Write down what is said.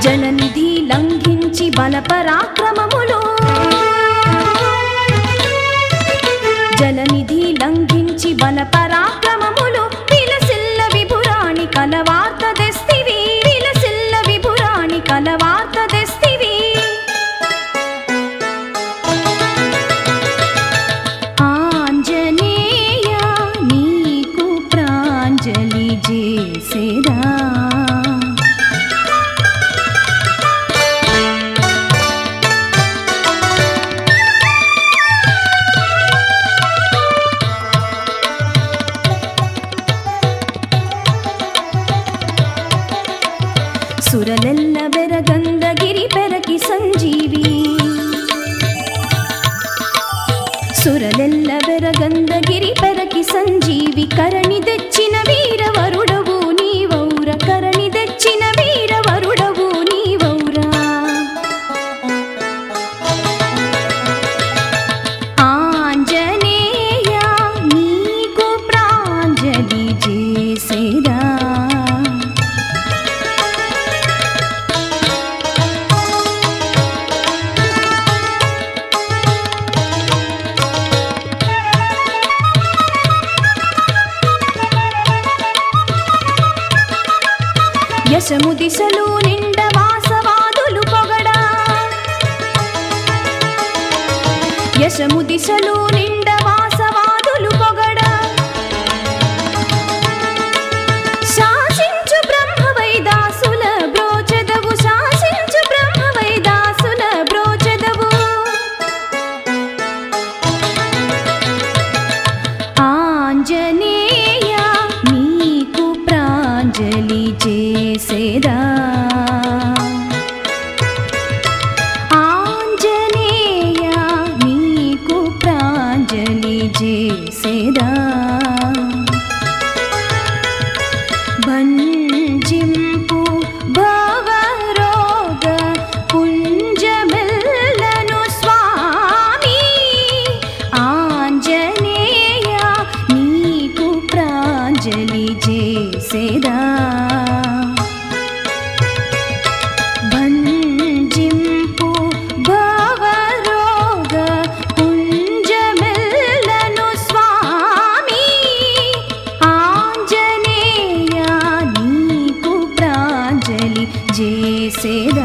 జలనిధి లంఘించి బల బలపరాక్రమములో. జలనిధి లంఘించి బల పరాక్రమ ಸುರಲೆಲ್ಲ ಬೆರಗಂದಗಿರಿ ಪೆರಕಿ ಸಂಜೀವಿ ಕರಣಿ ದೆಚ್ಚಿನ ವೀರವರುಡವು ಚಮುದಿಸಲು ನಿಂಡ ವಾಸವಾದುಲು ಪೊಗಡ. ಯಶ ಮುದಿಸಲು बन से